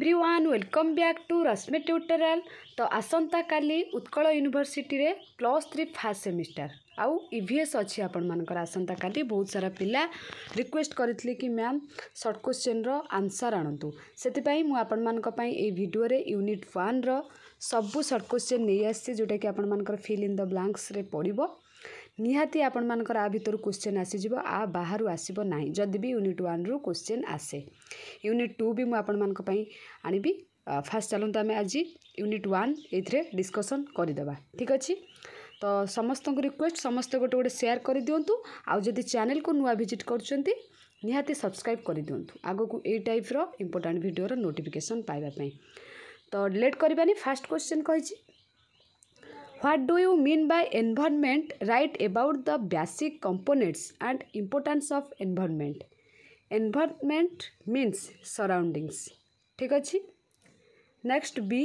everyone welcome back to Rashmi tutorial ତ ଆସନ୍ତାକାଲି ଉତ୍କଳ ୟୁନିଭର୍ସିଟିରେ ପ୍ଲସ୍ ଥ୍ରୀ ଫାର୍ଷ୍ଟ ସେମିଷ୍ଟାର ଆଉ ଇଭିଏସ୍ ଅଛି ଆପଣମାନଙ୍କର ଆସନ୍ତାକାଲି ବହୁତ ସାରା ପିଲା ରିକ୍ୱେଷ୍ଟ କରିଥିଲେ କି ମ୍ୟାମ୍ ସର୍ଟ କୋଶ୍ଚିନ୍ର ଆନ୍ସର୍ ଆଣନ୍ତୁ ସେଥିପାଇଁ ମୁଁ ଆପଣମାନଙ୍କ ପାଇଁ ଏଇ ଭିଡ଼ିଓରେ ୟୁନିଟ୍ ୱାନ୍ର ସବୁ ସର୍ଟ କୋଶ୍ଚିନ୍ ନେଇ ଆସିଛି ଯେଉଁଟାକି ଆପଣମାନଙ୍କର ଫିଲ୍ ଇନ୍ ଦ ବ୍ଲାଙ୍କ୍ସରେ ପଡ଼ିବ ନିହାତି ଆପଣମାନଙ୍କର ଆ ଭିତରୁ କୋଶ୍ଚିନ୍ ଆସିଯିବ ଆ ବାହାରୁ ଆସିବ ନାହିଁ ଯଦି ବି ୟୁନିଟ୍ ୱାନ୍ରୁ କୋଶ୍ଚିନ୍ ଆସେ ୟୁନିଟ୍ ଟୁ ବି ମୁଁ ଆପଣମାନଙ୍କ ପାଇଁ ଆଣିବି ଫାର୍ଷ୍ଟ ଚାଲନ୍ତୁ ଆମେ ଆଜି ୟୁନିଟ୍ ୱାନ୍ ଏଇଥିରେ ଡିସ୍କସନ୍ କରିଦେବା ଠିକ୍ ଅଛି ତ ସମସ୍ତଙ୍କୁ ରିକ୍ୱେଷ୍ଟ ସମସ୍ତେ ଗୋଟେ ଗୋଟେ ସେୟାର କରିଦିଅନ୍ତୁ ଆଉ ଯଦି ଚ୍ୟାନେଲକୁ ନୂଆ ଭିଜିଟ୍ କରୁଛନ୍ତି ନିହାତି ସବସ୍କ୍ରାଇବ୍ କରିଦିଅନ୍ତୁ ଆଗକୁ ଏଇ ଟାଇପ୍ର ଇମ୍ପୋର୍ଟାଣ୍ଟ ଭିଡ଼ିଓର ନୋଟିଫିକେସନ୍ ପାଇବା ପାଇଁ ତ ଲେଟ୍ କରିବାନି ଫାର୍ଷ୍ଟ କ୍ୱେଶ୍ଚନ୍ କହିଛି What do you mean by environment? Write about the basic components and importance of environment. Environment means surroundings. ঠিক ଅଛି next B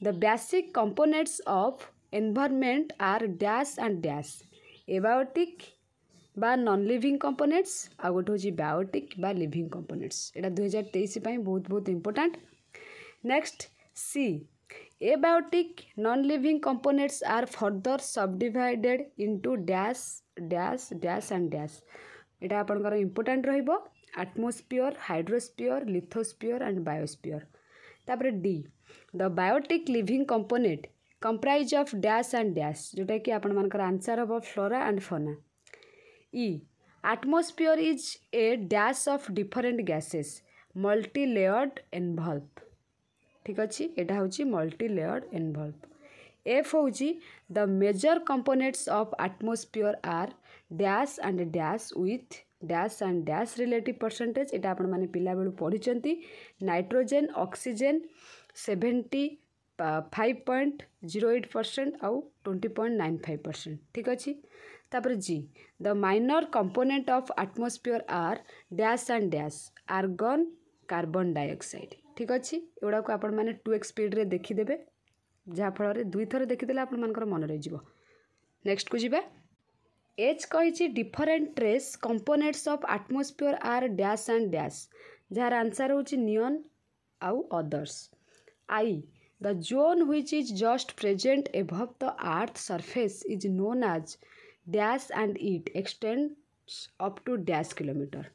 the basic components of environment are dash and dash abiotic ବା non living components ଆଉ ଗୋଟେ ହେଉଛି Biotique ବା living components ଏଇଟା ଦୁଇହଜାର ତେଇଶ ପାଇଁ ବହୁତ ବହୁତ important next C Abiotic non-living components are further subdivided into dash dash dash and dash. এটা আপনার ইম্পর্টাট রহব আটমোস্ফিয়র হাইড্রোস্ফিয়র লিথোস্ফিয়র অ্যান্ড বায়োস্ফিয়র তাপরে D the biotic living component comprise of dash and dash যেটাকি আপনার আনসার হব flora and fauna E atmosphere is a dash of different gases multi-layered envelope. ঠিক ଅଛି ଏଇଟା ହେଉଛି multi layered ଏନଭଲ୍ଭ F ହେଉଛି the major components of atmosphere are dash and dash with dash and dash relative percentage ଏଇଟା ଆପଣମାନେ ପିଲାବେଳୁ ପଢ଼ିଛନ୍ତି nitrogen oxygen seventy five point zero eight percent ଆଉ twenty point nine five percent ଠିକ୍ ଅଛି ତାପରେ G the minor component of atmosphere are dash and dash argon carbon dioxide ঠিক ଅଛି ଏଗୁଡ଼ାକୁ ଆପଣମାନେ ଟୁ ଏକ୍ସ ସ୍ପିଡ଼୍ରେ ଦେଖିଦେବେ ଯାହାଫଳରେ ଦୁଇଥର ଦେଖିଦେଲେ ଆପଣମାନଙ୍କର ମନେ ରହିଯିବ ନେକ୍ସଟକୁ ଯିବା ଏଚ୍ କହିଛି different trace components of atmosphere are dash and dash ଯାହାର ଆନ୍ସର୍ ହେଉଛି ନିଅନ୍ ଆଉ others I the zone which is just present above the earth surface is known as dash and it extends up to dash kilometre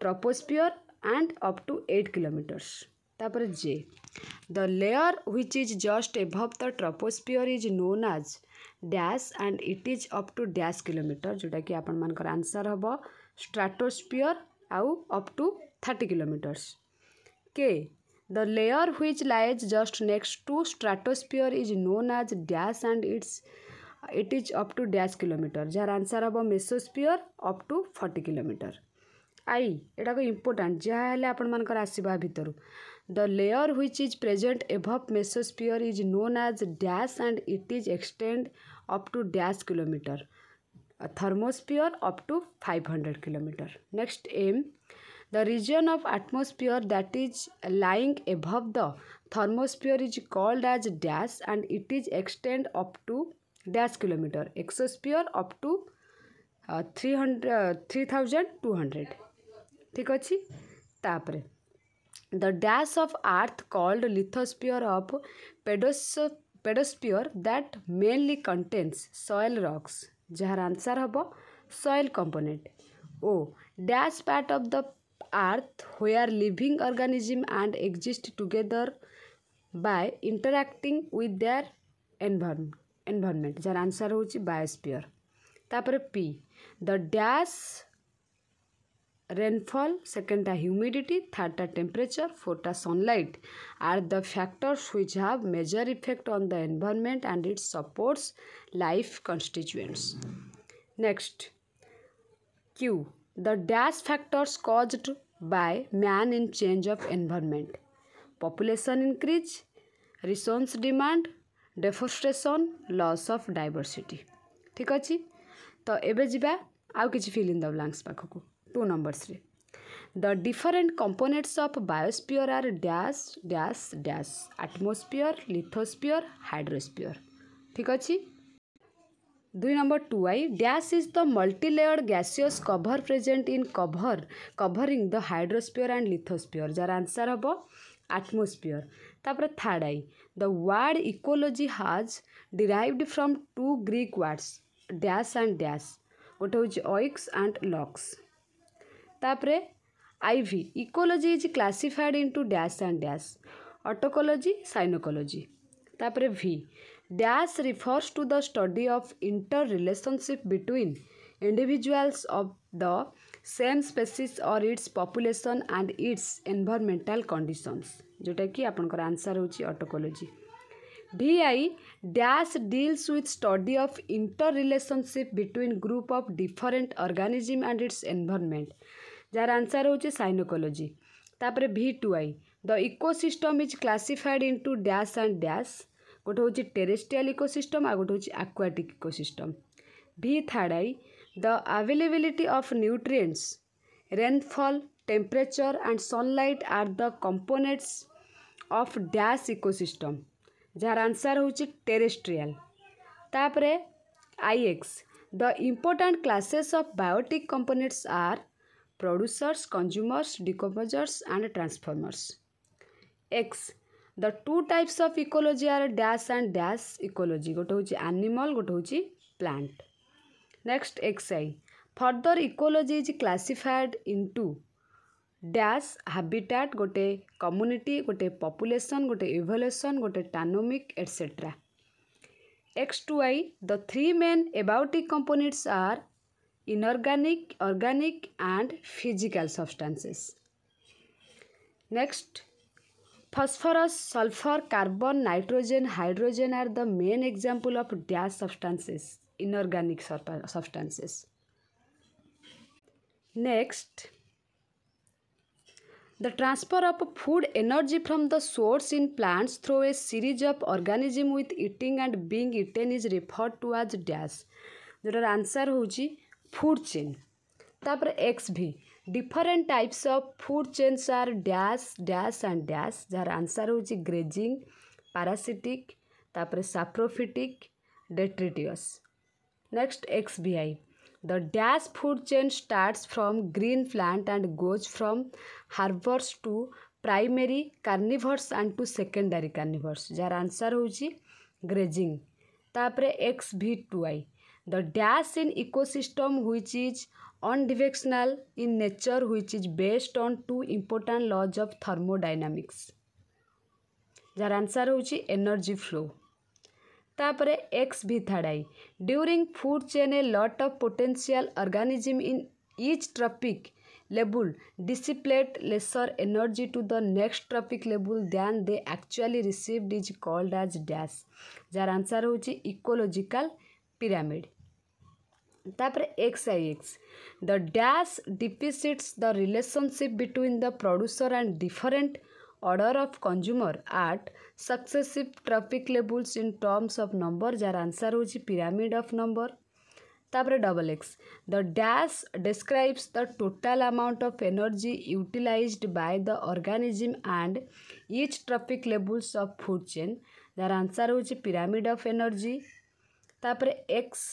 troposphere and up to 8 kilometers. ତାପରେ J. The layer which is just above the troposphere is known as dash and it is up to dash kilometer ଯେଉଁଟାକି ଆପଣମାନଙ୍କର answer ହେବ stratosphere ଆଉ up to 30 kilometers. K. The layer which lies just next to stratosphere is known as dash and its it is up to dash kilometer ଯାହାର answer ହେବ mesosphere up to 40 kilometer. I attack important ଯାହା ହେଲେ ଆପଣମାନଙ୍କର ଆସିବ ଆ ଭିତରୁ the layer which is present above mesosphere is known as dash and it is extend up to dash kilometre thermosphere up to 500 kilometer next aim the region of atmosphere that is lying above the thermosphere is called as dash and it is extend up to dash kilometer exosphere up to uh, 300 uh, 3200 ठीक अच्छे तापर the dash of earth called lithosphere of pedos pedosphere that mainly contains soil rocks jar answer हम soil component O dash part of the earth who are living organism and exist together by interacting with their environment jar answer होची biosphere तापर P the dash rainfall टा humidity थर्डटा temperature फोर्टा sunlight are the factors which have major effect on the environment and its supports life constituents next Q the dash factors caused by man in change of environment population increase resource demand deforestation loss of diversity ठीक अच्छे तो ये जा fill in the blanks पाखकू two number three the different components of biosphere are dash dash dash atmosphere, lithosphere, hydrosphere. ঠিক ଅଛି দুই নম্বর two I dash is the multilayered gaseous cover present in cover covering the hydrosphere and lithosphere যার answer হব atmosphere তারপরে third I the word ecology has derived from two Greek words dash and dash গোটে হচ্ছে অয়েক্স and locks ତାପରେ IV ecology is classified into dash and dash autecology synecology ତାପରେ V dash refers to the study of interrelationship between individuals of the same species or its population and its environmental conditions जोटाकि आपंकर answer हूँ autecology vi dash deals with study of interrelationship between group of different organism and its environment jar answer हूँ synecology. तापर V two I the ecosystem is classified into dash and dash गोटे हूँ terrestrial ecosystem आ गोटे हूँ aquatic ecosystem V third I The availability of nutrients, rainfall, temperature and sunlight are the components of dash ecosystem. जार answer हूँ terrestrial तापरे I X the important classes of biotic components are producers, consumers, decomposers and transformers. X. The two types of ecology are dash and dash ecology. गोटे हूँ animal, गोटे हूँ plant. Next xi. Further ecology is classified into dash habitat गोटे community गोटे population गोटे evolution गोटे tanomic etc. X2i the three main abiotic components are inorganic, organic and physical substances. Next phosphorus, sulfur, carbon, nitrogen, hydrogen are the main example of dash substances inorganic substances. Next, the transfer of food energy from the source in plants through a series of organisms with eating and being eaten is referred to as dash. जोटार answer हूँ food chain तापर X V. Different types of food chains are dash dash and dash जार answer हूँ grazing parasitic saprophytic detritus next X V I. The dash food chain starts from green plant and goes from herbs to primary carnivores and to secondary carnivores jar answer हूँ grazing तापर X V two I. The dash in ecosystem which is undirectional in nature which is based on two important laws of thermodynamics. जार answer होची energy flow. तापरे X V थाड़ाई during food chain a lot of potential organism in each trophic level dissipate lesser energy to the next trophic level than they actually received is called as dash जार answer हूँ ecological pyramid तापर X I X the dash depicts the relationship between the producer and different order of consumer at successive traffic levels in terms of number jar answer hochi pyramid of number ତାପରେ double X the dash describes the total amount of energy utilised by the organism and each trophic levels of food chain ଯାହାର answer ହେଉଛି pyramid of energy तापर X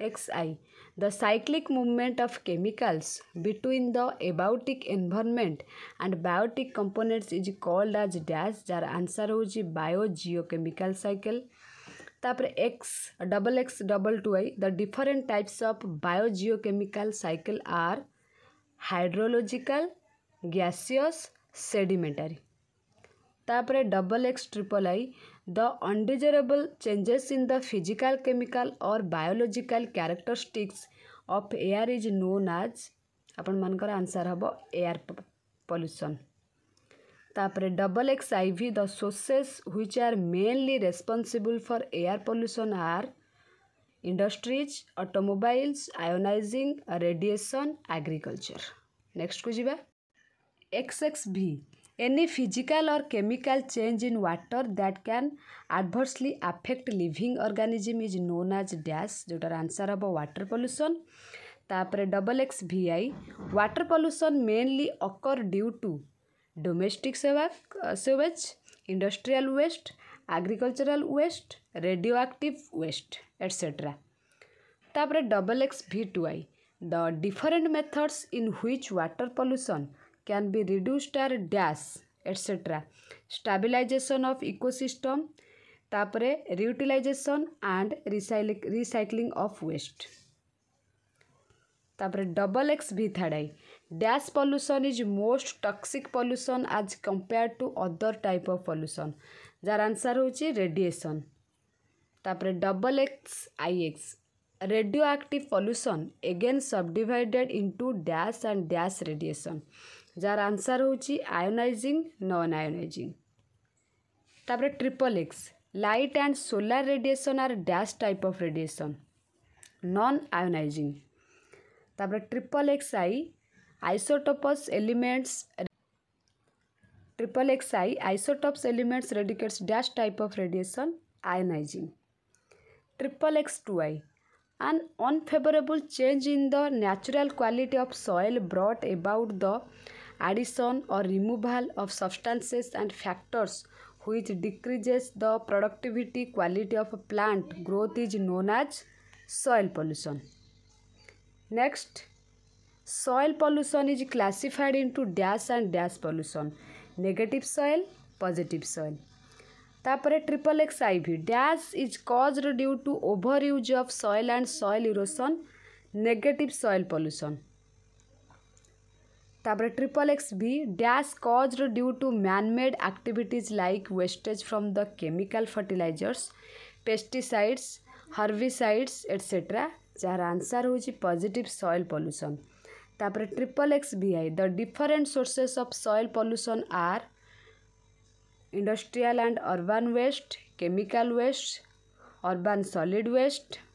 X I the cyclic movement of chemicals between the abiotic environment and biotic components is called as dash जार answer हो bio जिओकेमिकाल cycle तापर X double X double two I the different types of biogeochemical cycle are hydrological gaseous sedimentary तापर double X triple I the undesirable changes in the physical chemical और biological characteristics of air is known as आपण मानकर answer हम air pollution तापर double X I V the sources which are mainly responsible for air pollution are industries automobiles ionizing radiation agriculture next को G X X V any physical or chemical change in water that can adversely affect living organism is known as dash जोटार answer हम water pollution तापर double X V I water pollution mainly occur due to domestic sewage industrial waste agricultural waste radioactive waste etc तापर double X V two I the different methods in which water pollution can be reduced or dash etc stabilization of ecosystem तापर reutilization and recycling of waste तापर double X V थाड़ाई dash pollution is most toxic pollution as compare to other type of pollution jar answer हो radiation तापर double X I X radioactive pollution again subdivided into dash and dash radiation jar answer होची ionizing non ionizing तापर triple X, light and solar radiation are dash type of radiation non ionizing तापर triple X I, isotopes elements, triple X I, isotopes elements radiates dash type of radiation, ionizing. Triple X two I an unfavourable change in the natural quality of soil brought about the addition or removal of substances and factors which decreases the productivity quality of a plant growth is known as soil pollution next soil pollution is classified into dash and dash pollution negative soil positive soil तापर triple X I V dash is caused due to over use of soil and soil erosion negative soil pollution ତାପରେ triple X V dash caused due to manmade activities like wastage from the chemical fertilisers pesticides herbicides etcetera ଯାହାର answer ହେଉଛି positive soil pollution ତାପରେ triple X V I the different sources of soil pollution are industrial and urban waste chemical waste urban solid waste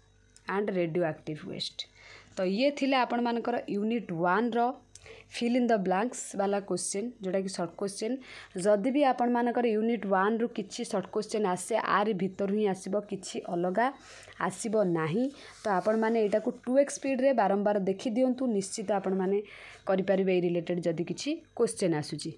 and radioactive waste ତ ଇଏ ଥିଲା ଆପଣମାନଙ୍କର unit ୱାନ୍ର feel in the blanks ବାଲା question ଯେଉଁଟାକି short question ଯଦି ବି ଆପଣମାନଙ୍କର unit ୱାନ୍ରୁ କିଛି ସର୍ଟ କୋଶ୍ଚିନ୍ ଆସେ ଆରି ଭିତରୁ ହିଁ ଆସିବ କିଛି ଅଲଗା ଆସିବ ନାହିଁ ତ ଆପଣମାନେ ଏଇଟାକୁ ଟୁ ଏକ୍ସ ସ୍ପିଡ଼୍ରେ ବାରମ୍ବାର ଦେଖିଦିଅନ୍ତୁ ନିଶ୍ଚିତ ଆପଣମାନେ କରିପାରିବେ ଏଇ ରିଲେଟେଡ଼୍ ଯଦି କିଛି କୋଶ୍ଚିନ୍ ଆସୁଛି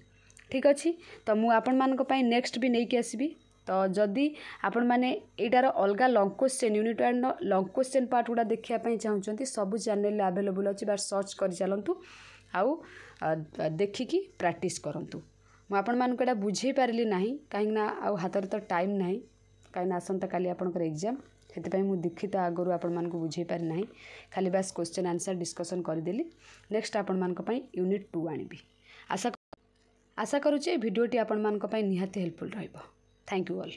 ଠିକ୍ ଅଛି ତ ମୁଁ ଆପଣମାନଙ୍କ ପାଇଁ ନେକ୍ସଟ ବି ନେଇକି ଆସିବି ତ ଯଦି ଆପଣମାନେ ଏଇଟାର ଅଲଗା ଲଙ୍ଗ କୋଶ୍ଚେନ୍ ୟୁନିଟ୍ ୱାନ୍ର ଲଙ୍ଗ କୋଶ୍ଚେନ୍ ପାର୍ଟ ଗୁଡ଼ା ଦେଖିବା ପାଇଁ ଚାହୁଁଛନ୍ତି ସବୁ ଚ୍ୟାନେଲରେ ଆଭେଲେବୁଲ୍ ଅଛି ବା ସର୍ଚ୍ଚ କରିଚାଲନ୍ତୁ ଆଉ ଦେଖିକି ପ୍ରାକ୍ଟିସ୍ କରନ୍ତୁ ମୁଁ ଆପଣମାନଙ୍କୁ ଏଇଟା ବୁଝେଇ ପାରିଲି ନାହିଁ କାହିଁକିନା ଆଉ ହାତରେ ତ ଟାଇମ୍ ନାହିଁ କାହିଁକିନା ଆସନ୍ତାକାଲି ଆପଣଙ୍କର ଏକ୍ଜାମ୍ ସେଥିପାଇଁ ମୁଁ ଦୁଃଖିତ ଆଗରୁ ଆପଣମାନଙ୍କୁ ବୁଝେଇ ପାରି ନାହିଁ ଖାଲି ବାସ୍ କୋଶ୍ଚେନ୍ ଆନ୍ସର୍ ଡିସ୍କସନ୍ କରିଦେଲି ନେକ୍ସଟ ଆପଣମାନଙ୍କ ପାଇଁ ୟୁନିଟ୍ ଟୁ ଆଣିବି ଆଶା ଆଶା କରୁଛି ଏ ଭିଡ଼ିଓଟି ଆପଣମାନଙ୍କ ପାଇଁ ନିହାତି ହେଲ୍ପଫୁଲ୍ ରହିବ ଥ୍ୟାଙ୍କ ୟୁ ଅଲ୍